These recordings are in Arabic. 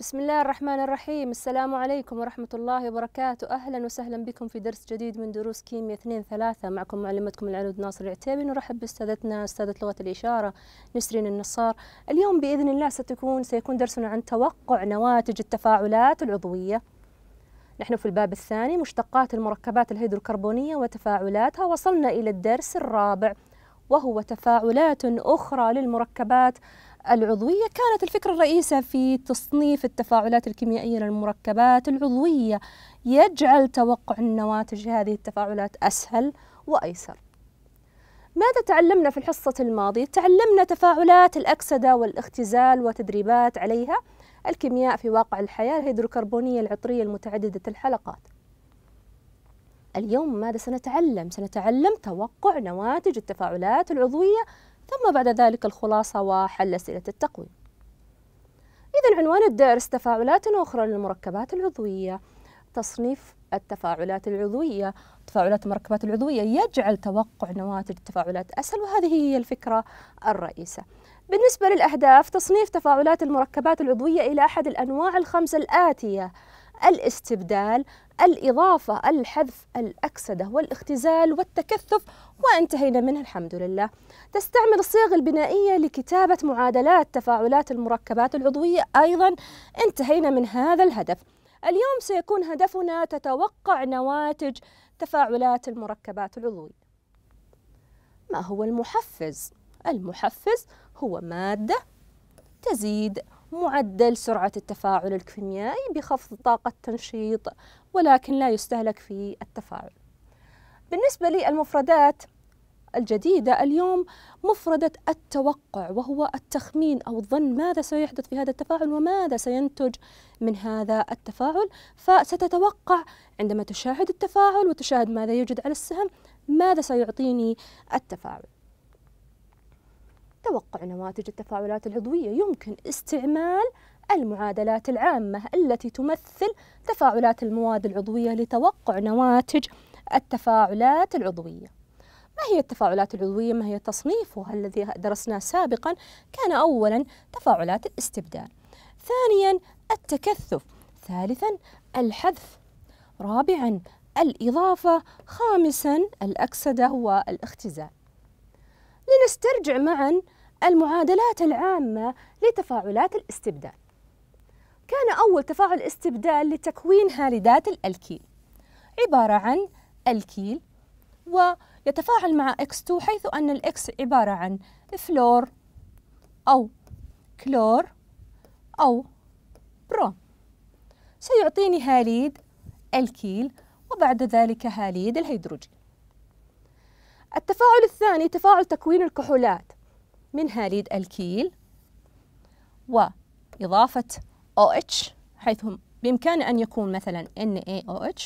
بسم الله الرحمن الرحيم. السلام عليكم ورحمة الله وبركاته. أهلا وسهلا بكم في درس جديد من دروس كيمياء 2 3 معكم معلمتكم العنود ناصر العتيبي. نرحب بأستاذتنا أستاذة لغة الإشارة نسرين النصار. اليوم بإذن الله ستكون سيكون درسنا عن توقع نواتج التفاعلات العضوية. نحن في الباب الثاني مشتقات المركبات الهيدروكربونية وتفاعلاتها. وصلنا إلى الدرس الرابع وهو تفاعلات أخرى للمركبات العضوية كانت الفكرة الرئيسة في تصنيف التفاعلات الكيميائية للمركبات العضوية يجعل توقع النواتج هذه التفاعلات أسهل وأيسر ماذا تعلمنا في الحصة الماضية؟ تعلمنا تفاعلات الأكسدة والاختزال وتدريبات عليها الكيمياء في واقع الحياة الهيدروكربونية العطرية المتعددة الحلقات اليوم ماذا سنتعلم؟ سنتعلم توقع نواتج التفاعلات العضوية ثم بعد ذلك الخلاصة وحل أسئلة التقويم. إذا عنوان الدرس تفاعلات أخرى للمركبات العضوية. تصنيف التفاعلات العضوية. تفاعلات المركبات العضوية يجعل توقع نواتج التفاعلات أسهل وهذه هي الفكرة الرئيسة. بالنسبة للأهداف تصنيف تفاعلات المركبات العضوية إلى أحد الأنواع الخمسة الآتية. الاستبدال الإضافة الحذف الأكسدة والاختزال والتكثف وانتهينا منها الحمد لله. تستعمل الصيغ البنائية لكتابة معادلات تفاعلات المركبات العضوية أيضا. انتهينا من هذا الهدف. اليوم سيكون هدفنا تتوقع نواتج تفاعلات المركبات العضوية. ما هو المحفز؟ المحفز هو مادة تزيد معدل سرعة التفاعل الكيميائي بخفض طاقة تنشيط ولكن لا يستهلك في التفاعل. بالنسبة للمفردات الجديدة اليوم مفردة التوقع وهو التخمين أو الظن ماذا سيحدث في هذا التفاعل وماذا سينتج من هذا التفاعل. فستتوقع عندما تشاهد التفاعل وتشاهد ماذا يوجد على السهم ماذا سيعطيني التفاعل. توقع نواتج التفاعلات العضوية يمكن استعمال المعادلات العامة التي تمثل تفاعلات المواد العضوية لتوقع نواتج التفاعلات العضوية. ما هي التفاعلات العضوية؟ ما هي تصنيفها الذي درسناه سابقا؟ كان أولا تفاعلات الاستبدال. ثانيا التكثف. ثالثا الحذف. رابعا الإضافة. خامسا الأكسدة والاختزال. لنسترجع معا المعادلات العامة لتفاعلات الاستبدال. كان أول تفاعل استبدال لتكوين هاليدات الألكيل. عبارة عن الكيل ويتفاعل مع X2 حيث أن ال X عبارة عن فلور أو كلور أو بروم سيعطيني هاليد الكيل وبعد ذلك هاليد الهيدروجين. التفاعل الثاني تفاعل تكوين الكحولات. من هاليد الكيل وإضافة OH حيث بإمكانه أن يكون مثلا NaOH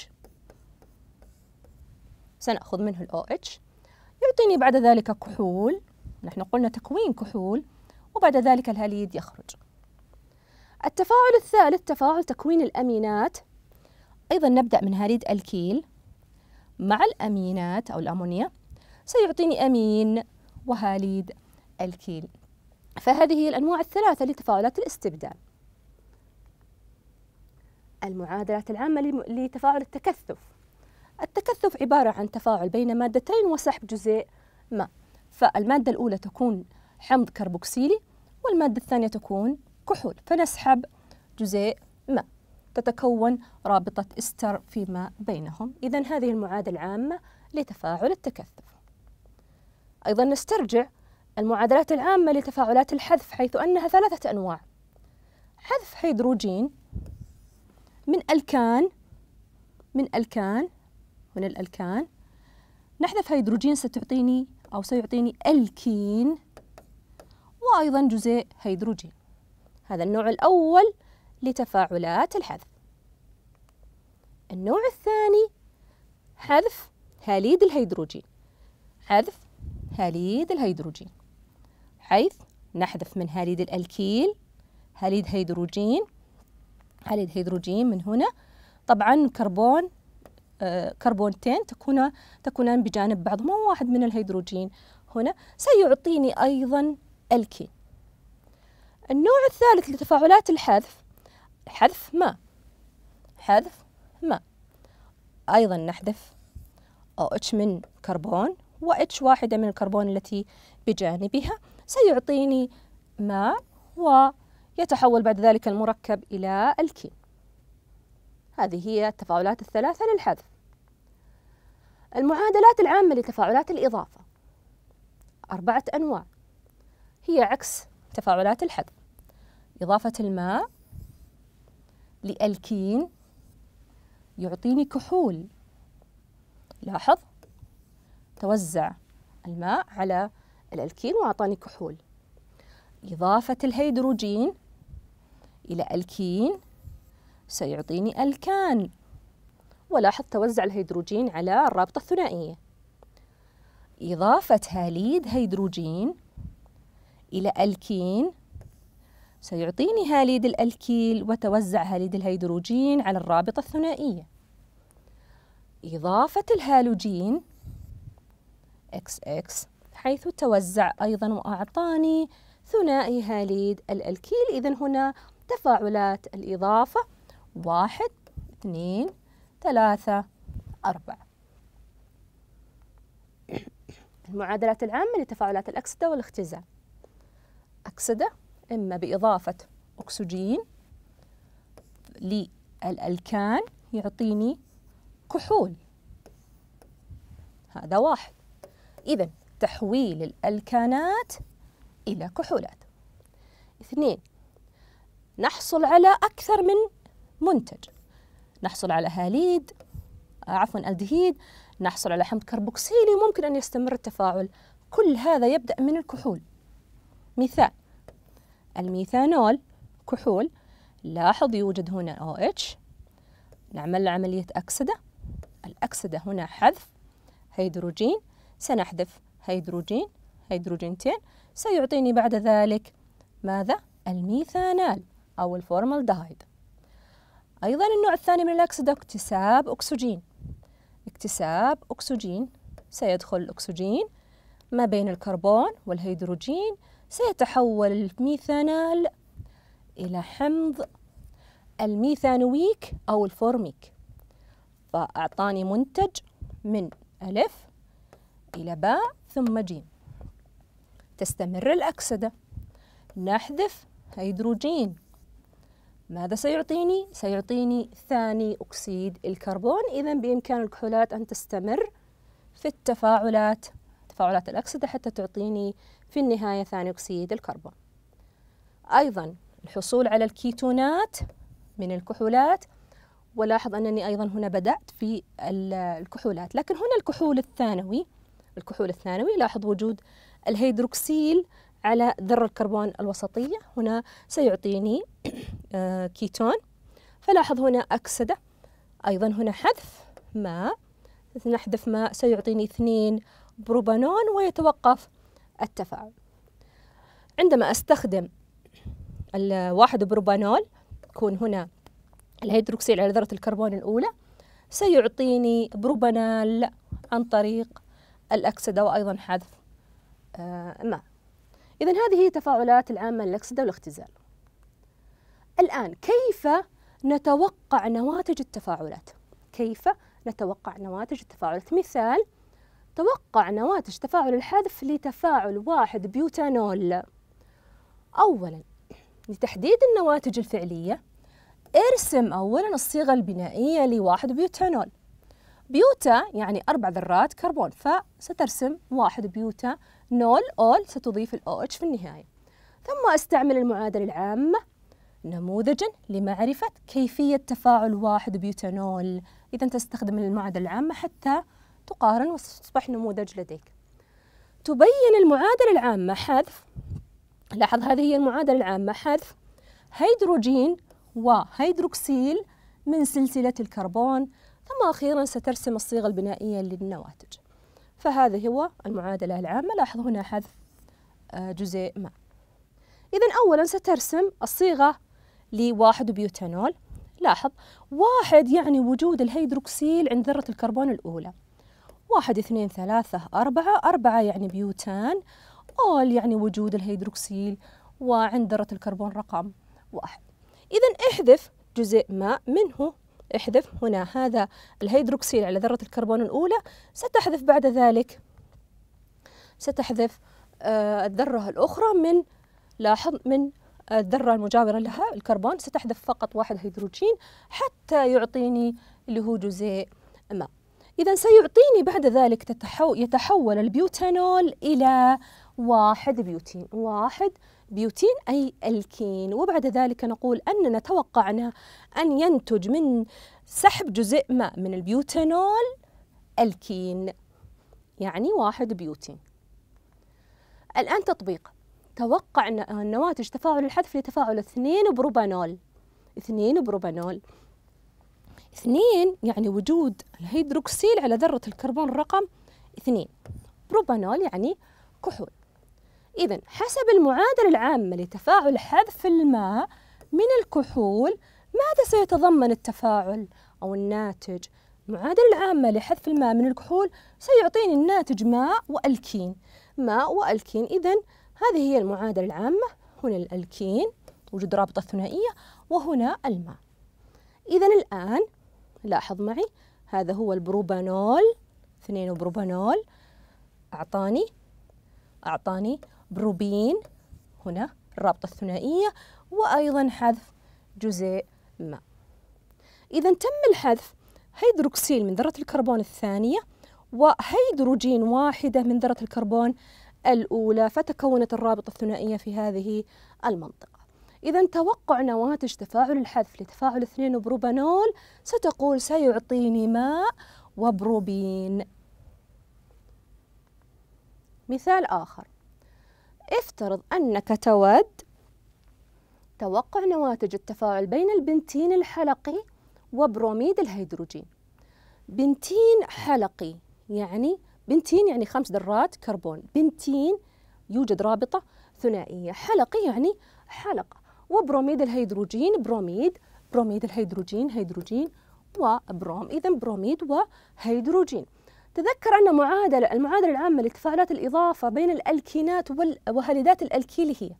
سنأخذ منه OH يعطيني بعد ذلك كحول. نحن قلنا تكوين كحول وبعد ذلك الهاليد يخرج. التفاعل الثالث تفاعل تكوين الأمينات. أيضا نبدأ من هاليد الكيل. مع الأمينات أو الأمونيا سيعطيني أمين وهاليد الكيل. فهذه هي الأنواع الثلاثة لتفاعلات الاستبدال. المعادلات العامة لتفاعل التكثف. التكثف عبارة عن تفاعل بين مادتين وسحب جزيء ماء فالمادة الأولى تكون حمض كربوكسيلي والمادة الثانية تكون كحول فنسحب جزيء ماء تتكون رابطة إستر فيما بينهم. إذا هذه المعادلة العامة لتفاعل التكثف. أيضا نسترجع المعادلات العامة لتفاعلات الحذف حيث أنها ثلاثة أنواع. حذف هيدروجين من ألكان من ألكان من الألكان. نحذف هيدروجين ستعطيني أو سيعطيني ألكين وأيضا جزيء هيدروجين. هذا النوع الأول لتفاعلات الحذف. النوع الثاني حذف هاليد الهيدروجين. حذف هاليد الهيدروجين. حيث نحذف من هاليد الألكيل هاليد هيدروجين. هاليد هيدروجين من هنا. طبعا كربون آه كربونتين تكون تكونان بجانب بعضهما واحد من الهيدروجين. هنا سيعطيني أيضا ألكين. النوع الثالث لتفاعلات الحذف حذف ماء حذف ماء أيضا نحذف OH من كربون واتش واحدة من الكربون التي بجانبها. سيعطيني ماء ويتحول بعد ذلك المركب إلى الكين هذه هي التفاعلات الثلاثة للحذف. المعادلات العامة لتفاعلات الإضافة. أربعة أنواع. هي عكس تفاعلات الحذف. إضافة الماء لألكين يعطيني كحول. لاحظ. توزع الماء على الألكين وأعطاني كحول. إضافة الهيدروجين إلى ألكين سيعطيني ألكان. ولاحظ توزع الهيدروجين على الرابطة الثنائية. إضافة هاليد هيدروجين إلى ألكين سيعطيني هاليد الألكيل وتوزع هاليد الهيدروجين على الرابطة الثنائية. إضافة الهالوجين XX حيث توزع أيضا وأعطاني ثنائي هاليد الألكيل. إذا هنا تفاعلات الإضافة. واحد اثنين ثلاثة أربعة. المعادلات العامة لتفاعلات الأكسدة والاختزال. أكسدة إما بإضافة أكسجين للألكان يعطيني كحول. هذا واحد. إذا تحويل الألكانات إلى كحولات. اثنين نحصل على أكثر من منتج. نحصل على هاليد عفوا ألدهيد. نحصل على حمض كربوكسيلي وممكن أن يستمر التفاعل. كل هذا يبدأ من الكحول. مثال الميثانول كحول. لاحظ يوجد هنا OH نعمل عملية أكسدة. الأكسدة هنا حذف هيدروجين. سنحذف هيدروجين هيدروجينتين. سيعطيني بعد ذلك ماذا؟ الميثانال أو الفورمالدهايد أيضا النوع الثاني من الأكسدة اكتساب أكسجين. اكتساب أكسجين. سيدخل الأكسجين ما بين الكربون والهيدروجين. سيتحول الميثانال إلى حمض الميثانويك أو الفورميك. فأعطاني منتج من ألف إلى باء ثم جيم. تستمر الأكسدة. نحذف هيدروجين. ماذا سيعطيني؟ سيعطيني ثاني أكسيد الكربون. إذا بإمكان الكحولات أن تستمر في التفاعلات تفاعلات الأكسدة حتى تعطيني في النهاية ثاني أكسيد الكربون. أيضا الحصول على الكيتونات من الكحولات. ولاحظ أنني أيضا هنا بدأت في الكحولات. لكن هنا الكحول الثانوي الكحول الثانوي لاحظ وجود الهيدروكسيل على ذرة الكربون الوسطية. هنا سيعطيني آه، كيتون. فلاحظ هنا أكسدة. أيضا هنا حذف ماء. نحذف ماء سيعطيني اثنين بروبانون ويتوقف التفاعل. عندما أستخدم الواحد بروبانول يكون هنا الهيدروكسيل على ذرة الكربون الأولى سيعطيني بروبانال عن طريق الأكسدة وأيضا حذف آه، ماء إذا هذه هي تفاعلات العامة للأكسدة والاختزال. الآن كيف نتوقع نواتج التفاعلات؟ كيف نتوقع نواتج التفاعلات؟ مثال توقع نواتج تفاعل الحذف لتفاعل واحد بيوتانول. أولا لتحديد النواتج الفعلية ارسم أولا الصيغة البنائية لواحد بيوتانول. بيوتا يعني أربع ذرات كربون فسترسم واحد بيوتانول أول ستضيف ال OH في النهاية. ثم أستعمل المعادلة العامة نموذجا لمعرفة كيفية تفاعل واحد بيوتانول إذا تستخدم المعادلة العامة حتى تقارن وتصبح نموذج لديك. تبين المعادلة العامة حذف. لاحظ هذه هي المعادلة العامة. حذف هيدروجين وهيدروكسيل من سلسلة الكربون. ثم أخيرا سترسم الصيغة البنائية للنواتج. فهذا هو المعادلة العامة. لاحظ هنا حذف آه، جزيء ماء إذا أولا سترسم الصيغة لواحد بيوتانول. لاحظ واحد يعني وجود الهيدروكسيل عند ذرة الكربون الأولى. واحد اثنين ثلاثة أربعة. أربعة يعني بيوتان. أول يعني وجود الهيدروكسيل وعند ذرة الكربون رقم واحد. إذا احذف جزيء ماء منه احذف هنا. هذا الهيدروكسيل على ذرة الكربون الأولى. ستحذف بعد ذلك. ستحذف آه الذرة الأخرى من لاحظ من الذرة المجاورة لها الكربون. ستحذف فقط واحد هيدروجين حتى يعطيني اللي هو جزيء ماء إذا سيعطيني بعد ذلك تتحو يتحول البيوتانول إلى واحد بيوتين. واحد بيوتين أي ألكين. وبعد ذلك نقول أننا توقعنا أن ينتج من سحب جزيء ماء من البيوتانول ألكين يعني واحد بيوتين الآن تطبيق. توقع نواتج تفاعل الحذف لتفاعل اثنين بروبانول. اثنين بروبانول. اثنين يعني وجود الهيدروكسيل على ذرة الكربون رقم اثنين. بروبانول يعني كحول. إذا حسب المعادلة العامة لتفاعل حذف الماء من الكحول ماذا سيتضمن التفاعل أو الناتج؟ المعادلة العامة لحذف الماء من الكحول سيعطيني الناتج ماء وألكين. ماء وألكين إذا هذه هي المعادلة العامة. هنا الألكين وجود رابطة ثنائية وهنا الماء. إذا الآن لاحظ معي هذا هو البروبانول اثنين بروبانول. أعطاني أعطاني بروبين هنا الرابطة الثنائية وأيضا حذف جزيء ماء إذا تم الحذف هيدروكسيل من ذرة الكربون الثانية وهيدروجين واحدة من ذرة الكربون الأولى فتكونت الرابطة الثنائية في هذه المنطقة. إذا توقع نواتج تفاعل الحذف لتفاعل اثنين بروبانول ستقول سيعطيني ماء وبروبين. مثال آخر. افترض أنك تود توقع نواتج التفاعل بين البنتين الحلقي وبروميد الهيدروجين. بنتين حلقي يعني بنتين يعني خمس ذرات كربون. بنتين يوجد رابطة ثنائية. حلقي يعني حلقة. وبروميد الهيدروجين بروميد بروميد الهيدروجين هيدروجين وبروم إذا بروميد وهيدروجين. تذكر أن معادلة المعادلة العامة لتفاعلات الإضافة بين الألكينات وهاليدات الألكيل هي.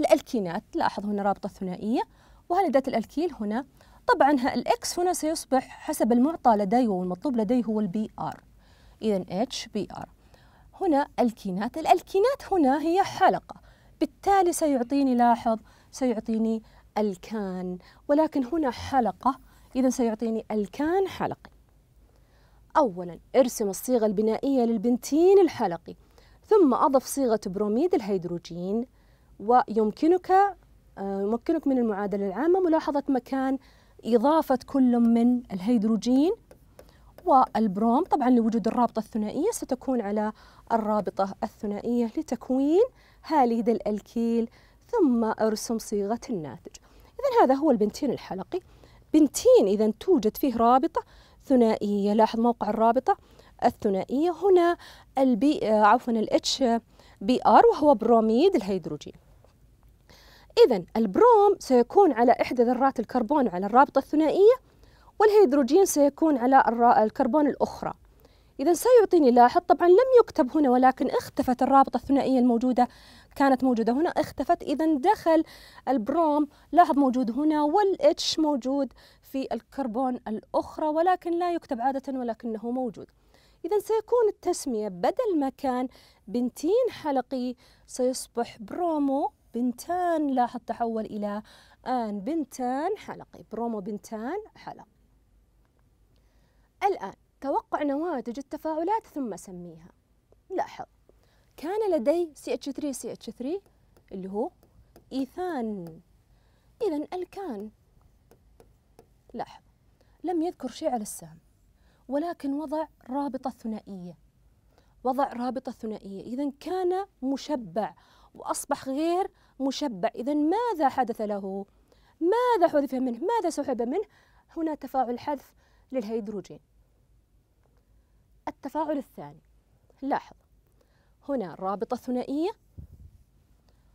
الألكينات لاحظ هنا رابطة ثنائية وهاليدات الألكيل هنا. طبعا ال X هنا سيصبح حسب المعطى لدي والمطلوب لدي هو ال Br. إذا HBr. هنا ألكينات. الألكينات هنا هي حلقة. بالتالي سيعطيني لاحظ سيعطيني ألكان. ولكن هنا حلقة. إذا سيعطيني ألكان حلقي أولا إرسم الصيغة البنائية للبنتين الحلقي ثم أضف صيغة بروميد الهيدروجين ويمكنك آه، يمكنك من المعادلة العامة ملاحظة مكان إضافة كل من الهيدروجين والبروم. طبعا لوجود الرابطة الثنائية ستكون على الرابطة الثنائية لتكوين هاليد الألكيل ثم أرسم صيغة الناتج. إذا هذا هو البنتين الحلقي. بنتين إذا توجد فيه رابطة ثنائية لاحظ موقع الرابطة الثنائية هنا ال B عفوا ال HBr وهو بروميد الهيدروجين. إذا البروم سيكون على إحدى ذرات الكربون على الرابطة الثنائية والهيدروجين سيكون على الكربون الأخرى. إذا سيعطيني لاحظ طبعا لم يكتب هنا ولكن اختفت الرابطة الثنائية الموجودة كانت موجودة هنا اختفت. إذا دخل البروم لاحظ موجود هنا وال H موجود في الكربون الأخرى ولكن لا يكتب عادة ولكنه موجود. إذا سيكون التسمية بدل ما كان بنتين حلقي سيصبح برومو بنتان لاحظ تحول إلى آن بنتان حلقي برومو بنتان حلقي الآن توقع نواتج التفاعلات ثم سميها. لاحظ كان لدي CH3 CH3 اللي هو إيثان. إذا الكان لاحظ لم يذكر شيء على السهم ولكن وضع رابطة ثنائية. وضع رابطة ثنائية. إذا كان مشبع وأصبح غير مشبع. إذا ماذا حدث له؟ ماذا حذف منه؟ ماذا سحب منه؟ هنا تفاعل حذف للهيدروجين. التفاعل الثاني. لاحظ. هنا رابطة ثنائية.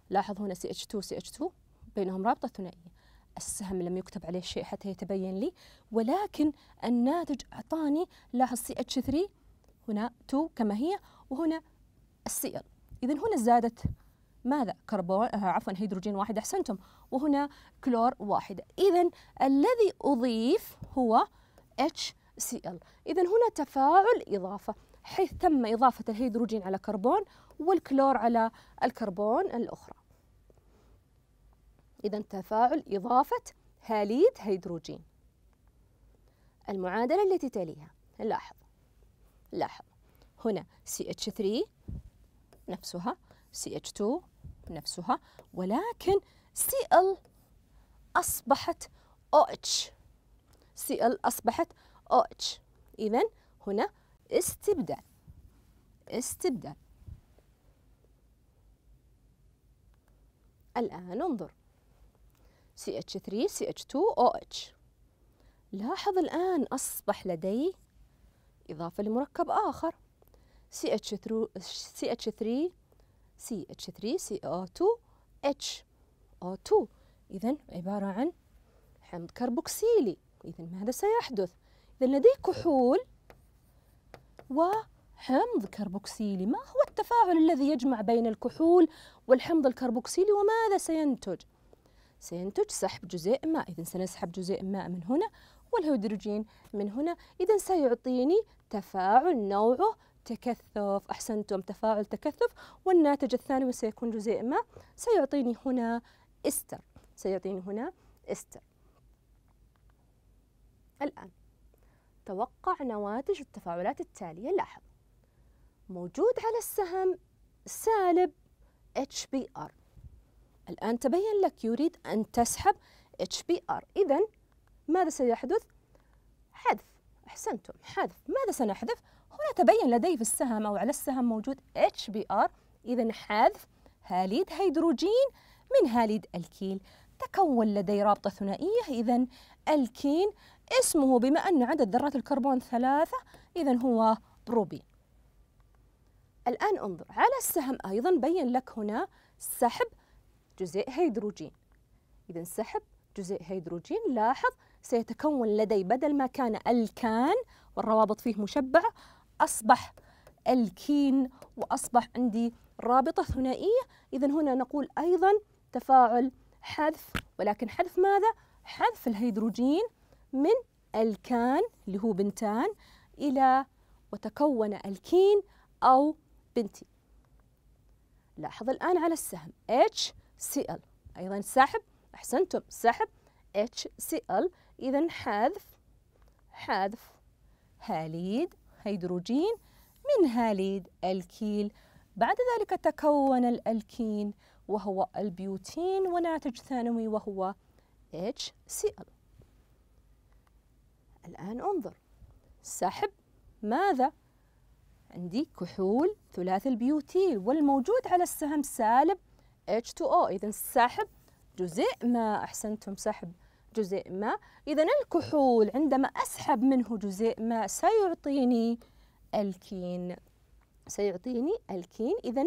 لاحظ هنا CH2 CH2 بينهم رابطة ثنائية. السهم لم يكتب عليه شيء حتى يتبين لي ولكن الناتج أعطاني لاحظ CH3 هنا 2 كما هي وهنا السي ال. إذا هنا زادت ماذا؟ كربون آه عفوا هيدروجين واحد أحسنتم وهنا كلور واحد. إذا الذي أضيف هو HCl إذا هنا تفاعل إضافة حيث تم إضافة الهيدروجين على كربون والكلور على الكربون الأخرى. إذا تفاعل إضافة هاليد هيدروجين. المعادلة التي تليها لاحظ لاحظ هنا CH3 نفسها CH2 نفسها ولكن Cl أصبحت OH Cl أصبحت OH إذا هنا استبدال استبدال. الآن انظر. CH3 CH2OH لاحظ الآن أصبح لدي إضافة لمركب آخر. CH3 CH3 CH3 CO2 H O2 إذا عبارة عن حمض كربوكسيلي. إذا ماذا سيحدث؟ إذا لدي كحول وحمض كربوكسيلي. ما هو التفاعل الذي يجمع بين الكحول والحمض الكربوكسيلي وماذا سينتج؟ سينتج سحب جزيء ماء إذا سنسحب جزيء ماء من هنا والهيدروجين من هنا. إذا سيعطيني تفاعل نوعه تكثف. أحسنتم تفاعل تكثف والناتج الثاني سيكون جزيء ماء سيعطيني هنا إستر. سيعطيني هنا إستر. الآن توقع نواتج التفاعلات التالية. لاحظ موجود على السهم سالب HBr الآن تبين لك يريد أن تسحب HBr إذا ماذا سيحدث؟ حذف. أحسنتم حذف. ماذا سنحذف؟ هنا تبين لدي في السهم أو على السهم موجود HBr إذا حذف هاليد هيدروجين من هاليد الكيل. تكون لدي رابطة ثنائية. إذا الكين اسمه بما أن عدد ذرات الكربون ثلاثة. إذا هو بروبين الآن انظر على السهم أيضا بين لك هنا سحب جزيء هيدروجين. إذا سحب جزيء هيدروجين لاحظ سيتكون لدي بدل ما كان الكان والروابط فيه مشبعة أصبح الكين وأصبح عندي رابطة ثنائية. إذا هنا نقول أيضا تفاعل حذف. ولكن حذف ماذا؟ حذف الهيدروجين من الكان اللي هو بنتان إلى وتكون الكين أو بنتين لاحظ الآن على السهم HCl أيضا سحب أحسنتم سحب HCl إذا حذف حذف هاليد هيدروجين من هاليد الكيل. بعد ذلك تكون الألكين وهو البيوتين وناتج ثانوي وهو HCl الآن انظر. سحب ماذا؟ عندي كحول ثلاثي البيوتيل والموجود على السهم سالب H2O إذا سحب جزيء ما. أحسنتم سحب جزيء ماء إذا الكحول عندما أسحب منه جزيء ماء سيعطيني الكين. سيعطيني الكين. إذا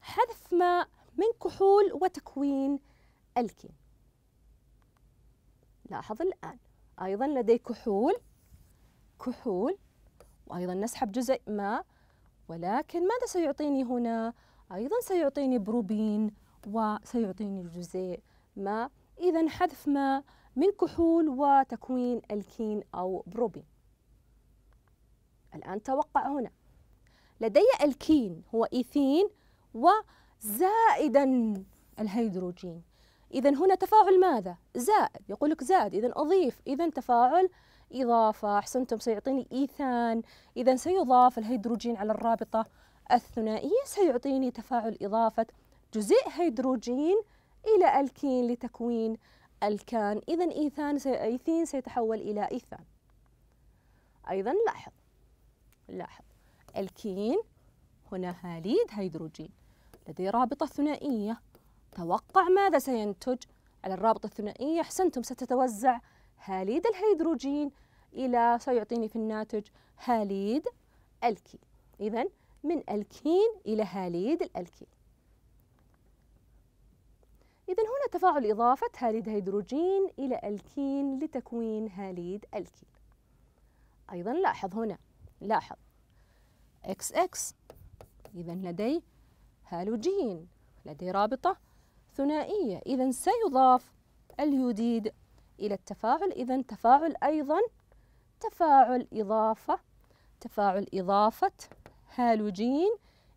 حذف ماء من كحول وتكوين الكين. لاحظ الآن. أيضا لدي كحول كحول وأيضا نسحب جزيء ماء ولكن ماذا سيعطيني هنا؟ أيضا سيعطيني بروبين. وسيعطيني جزيء ماء إذا حذف ماء من كحول وتكوين الكين أو بروبين الآن توقع هنا. لدي ألكين هو إيثين وزائدا الهيدروجين. إذا هنا تفاعل ماذا؟ زائد. يقول لك زائد. إذا أضيف. إذا تفاعل إضافة. أحسنتم سيعطيني إيثان. إذا سيضاف الهيدروجين على الرابطة الثنائية سيعطيني تفاعل إضافة جزيء هيدروجين إلى ألكين لتكوين ألكان. إذا إيثان إيثين سيتحول إلى إيثان. أيضا لاحظ لاحظ ألكين هنا هاليد هيدروجين لدي رابطة ثنائية. توقع ماذا سينتج؟ على الرابطة الثنائية أحسنتم ستتوزع هاليد الهيدروجين إلى سيعطيني في الناتج هاليد الكين إذا من ألكين إلى هاليد الألكين إذا هنا تفاعل إضافة هاليد هيدروجين إلى ألكين لتكوين هاليد ألكين. أيضا لاحظ هنا لاحظ. XX إذا لدي هالوجين لدي رابطة ثنائية. إذا سيضاف اليوديد إلى التفاعل. إذا تفاعل أيضا تفاعل إضافة تفاعل إضافة هالوجين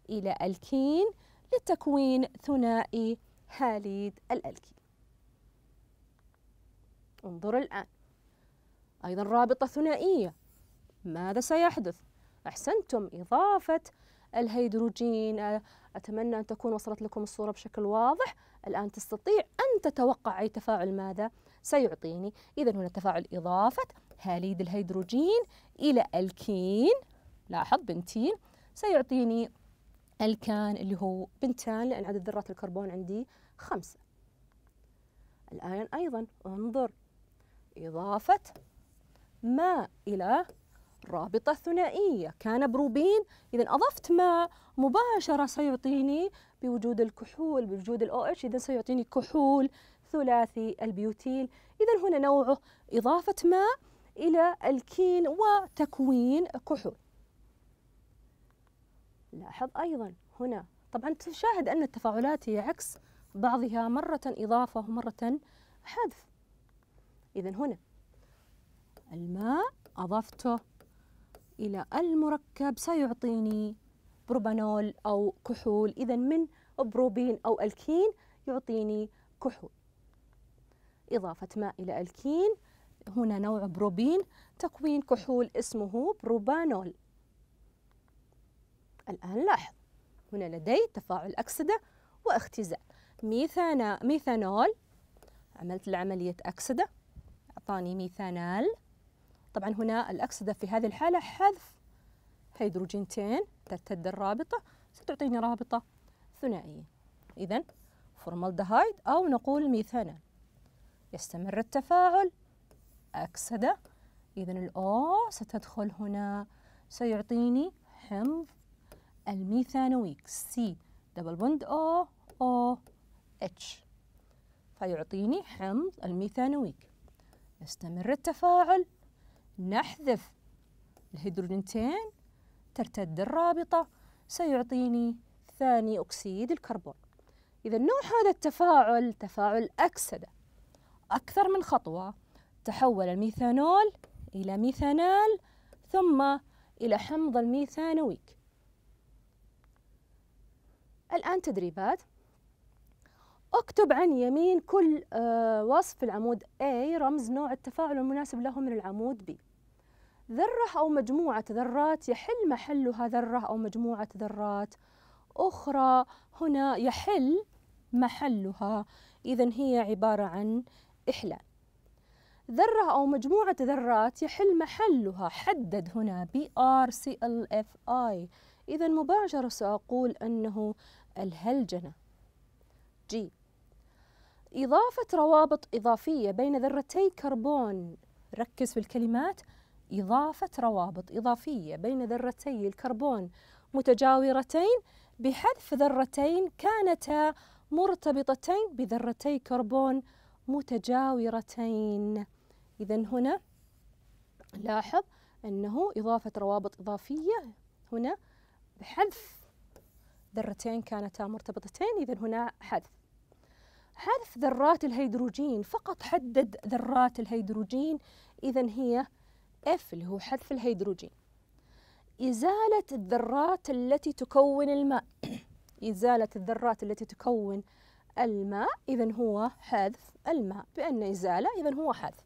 إلى ألكين لتكوين ثنائي هاليد الألكين انظر الآن. أيضا رابطة ثنائية. ماذا سيحدث؟ أحسنتم إضافة الهيدروجين. أتمنى أن تكون وصلت لكم الصورة بشكل واضح. الآن تستطيع أن تتوقع أي تفاعل ماذا سيعطيني. إذا هنا تفاعل إضافة هاليد الهيدروجين إلى ألكين. لاحظ بنتين. سيعطيني الكان اللي هو بنتان لأن عدد ذرات الكربون عندي خمسة. الآن أيضا انظر. إضافة ماء إلى رابطة ثنائية. كان بروبين إذا أضفت ماء مباشرة سيعطيني بوجود الكحول بوجود ال OH إذا سيعطيني كحول ثلاثي البيوتيل. إذا هنا نوعه إضافة ماء إلى الكين وتكوين كحول. لاحظ أيضا هنا. طبعا تشاهد أن التفاعلات هي عكس بعضها مرة إضافة ومرة حذف. إذا هنا الماء أضفته إلى المركب سيعطيني بروبانول أو كحول. إذا من بروبين أو ألكين يعطيني كحول. إضافة ماء إلى ألكين. هنا نوع بروبين تكوين كحول اسمه بروبانول. الآن لاحظ. هنا لدي تفاعل أكسدة واختزال. ميثانا ميثانول. عملت العملية أكسدة. أعطاني ميثانال. طبعا هنا الأكسدة في هذه الحالة حذف هيدروجينتين ترتد الرابطة. ستعطيني رابطة ثنائية. إذا فورمالدهايد أو نقول ميثانال. يستمر التفاعل. أكسدة. إذا ال O ستدخل هنا. سيعطيني حمض الميثانويك C double bond O OH فيعطيني حمض الميثانويك. يستمر التفاعل. نحذف الهيدروجينتين. ترتد الرابطة. سيعطيني ثاني أكسيد الكربون. إذا نوع هذا التفاعل تفاعل أكسدة. أكثر من خطوة. تحول الميثانول إلى ميثانال ثم إلى حمض الميثانويك. الآن تدريبات. اكتب عن يمين كل آه، وصف العمود A رمز نوع التفاعل المناسب له من العمود B. ذرة أو مجموعة ذرات يحل محلها ذرة أو مجموعة ذرات. أخرى هنا يحل محلها. إذا هي عبارة عن إحلال. ذرة أو مجموعة ذرات يحل محلها. حدد هنا A إذا مباشرة سأقول أنه الهلجنة. G إضافة روابط إضافية بين ذرتي كربون. ركز في الكلمات. إضافة روابط إضافية بين ذرتي الكربون متجاورتين. بحذف ذرتين كانتا مرتبطتين بذرتي كربون متجاورتين. إذا هنا لاحظ أنه إضافة روابط إضافية. هنا بحذف ذرتين كانتا مرتبطتين إذا هنا حذف. حذف ذرات الهيدروجين فقط حدد ذرات الهيدروجين إذا هي F اللي هو حذف الهيدروجين. إزالة الذرات التي تكون الماء. إزالة الذرات التي تكون الماء إذا هو حذف الماء. بأن إزالة إذا هو حذف.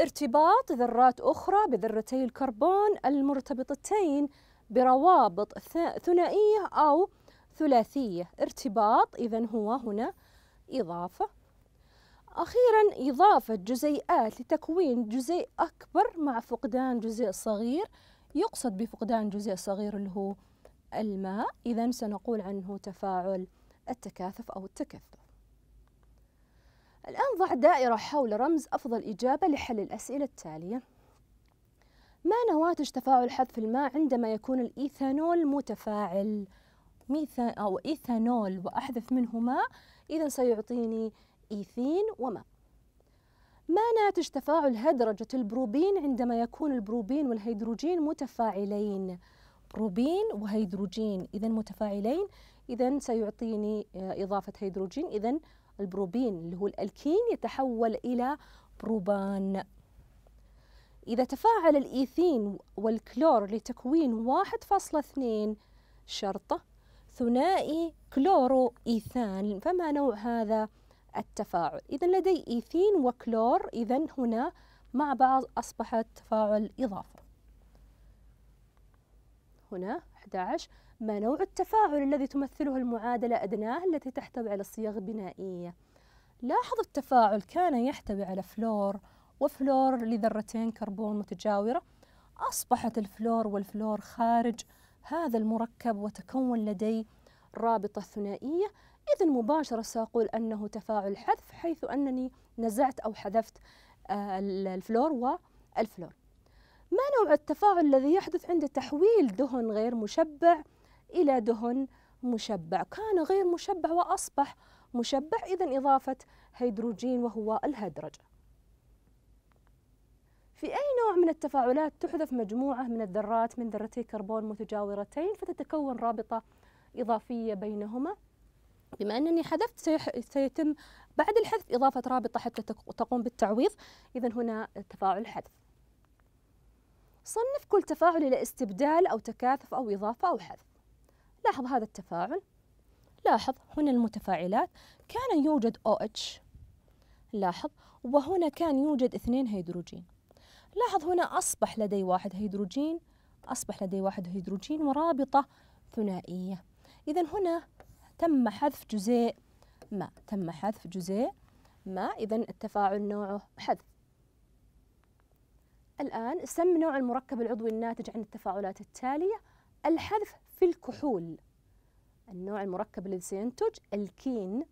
ارتباط ذرات أخرى بذرتي الكربون المرتبطتين. بروابط ثنائية أو ثلاثية. ارتباط إذا هو هنا إضافة. أخيرا إضافة جزيئات لتكوين جزيء أكبر مع فقدان جزيء صغير. يقصد بفقدان جزيء صغير اللي هو الماء. إذا سنقول عنه تفاعل التكاثف أو التكثف. الآن ضع دائرة حول رمز أفضل إجابة لحل الأسئلة التالية. ما نواتج تفاعل حذف الماء عندما يكون الإيثانول متفاعل؟ ميثا أو إيثانول وأحذف منه ماء إذا سيعطيني إيثين وماء ما ناتج تفاعل هدرجة البروبين عندما يكون البروبين والهيدروجين متفاعلين؟ بروبين وهيدروجين إذا متفاعلين إذا سيعطيني آه، إضافة هيدروجين إذا البروبين اللي هو الألكين يتحول إلى بروبان. إذا تفاعل الإيثين والكلور لتكوين واحد فاصلة اثنين شرطة ثنائي كلورو إيثان فما نوع هذا التفاعل؟ إذا لدي إيثين وكلور إذا هنا مع بعض أصبحت تفاعل إضافة. هنا 11 ما نوع التفاعل الذي تمثله المعادلة أدناه التي تحتوي على صيغ بنائية؟ لاحظ التفاعل كان يحتوي على فلور وفلور لذرتين كربون متجاورة. أصبحت الفلور والفلور خارج هذا المركب وتكون لدي رابطة ثنائية. إذا مباشرة سأقول أنه تفاعل حذف حيث أنني نزعت أو حذفت آه، الفلور والفلور. ما نوع التفاعل الذي يحدث عند تحويل دهن غير مشبع إلى دهن مشبع؟ كان غير مشبع وأصبح مشبع. إذا إضافة هيدروجين وهو الهدرجة في أي نوع من التفاعلات تحذف مجموعة من الذرات من ذرتي كربون متجاورتين فتتكون رابطة إضافية بينهما؟ بما أنني حذفت سيتم بعد الحذف إضافة رابطة حتى تقوم بالتعويض. إذا هنا تفاعل حذف. صنف كل تفاعل إلى استبدال أو تكاثف أو إضافة أو حذف. لاحظ هذا التفاعل. لاحظ هنا المتفاعلات. كان يوجد OH لاحظ. وهنا كان يوجد اثنين هيدروجين. لاحظ هنا أصبح لدي واحد هيدروجين أصبح لدي واحد هيدروجين ورابطة ثنائية. إذا هنا تم حذف جزيء ما تم حذف جزيء ما. إذا التفاعل نوعه حذف. الآن سم نوع المركب العضوي الناتج عن التفاعلات التالية الحذف في الكحول. النوع المركب الذي سينتج الكين.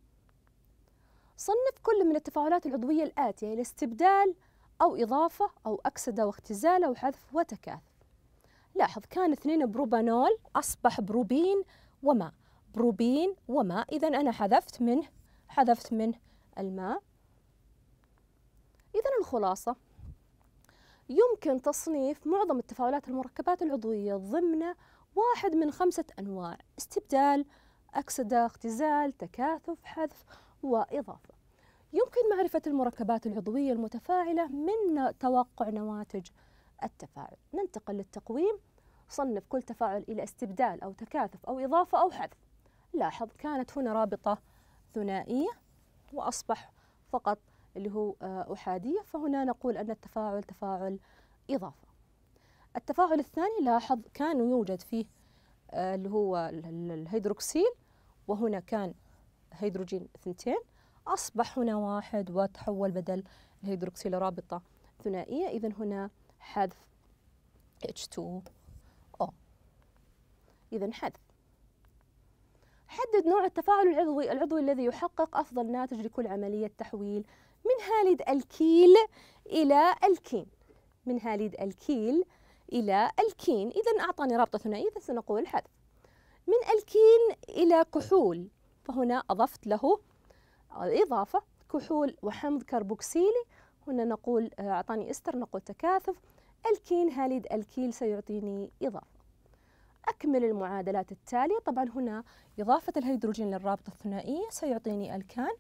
صنف كل من التفاعلات العضوية الآتية إلى استبدال أو إضافة أو أكسدة واختزال أو حذف وتكاثف لاحظ كان اثنين بروبانول أصبح بروبين وماء بروبين وماء إذا أنا حذفت منه حذفت منه الماء. إذا الخلاصة. يمكن تصنيف معظم التفاعلات المركبات العضوية ضمن واحد من خمسة أنواع استبدال أكسدة اختزال تكاثف حذف وإضافة. يمكن معرفة المركبات العضوية المتفاعلة من توقع نواتج التفاعل. ننتقل للتقويم. صنف كل تفاعل إلى استبدال أو تكاثف أو إضافة أو حذف. لاحظ كانت هنا رابطة ثنائية وأصبح فقط اللي هو آه، أحادية. فهنا نقول أن التفاعل تفاعل إضافة. التفاعل الثاني لاحظ كان يوجد فيه آه، اللي هو الهيدروكسيل وهنا كان هيدروجين اثنتين. أصبح هنا واحد وتحول بدل الهيدروكسيل رابطة ثنائية. إذا هنا حذف H2O إذا حذف. حدد نوع التفاعل العضوي العضوي الذي يحقق أفضل ناتج لكل عملية تحويل. من هاليد الكيل إلى الكين. من هاليد الكيل إلى الكين. إذا أعطاني رابطة ثنائية سنقول حذف. من الكين إلى كحول فهنا أضفت له إضافة كحول وحمض كربوكسيلي. هنا نقول آه، أعطاني إستر نقول تكاثف. الكين هاليد الكيل سيعطيني إضافة. أكمل المعادلات التالية. طبعا هنا إضافة الهيدروجين للرابطة الثنائية سيعطيني الكان.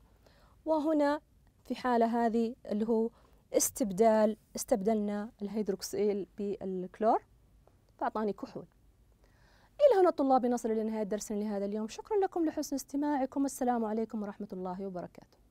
وهنا في حالة هذه اللي هو استبدال استبدلنا الهيدروكسيل بالكلور. فأعطاني كحول. إلى هنا طلابي نصل إلى نهاية درسنا لهذا اليوم. شكرا لكم لحسن استماعكم. السلام عليكم ورحمة الله وبركاته.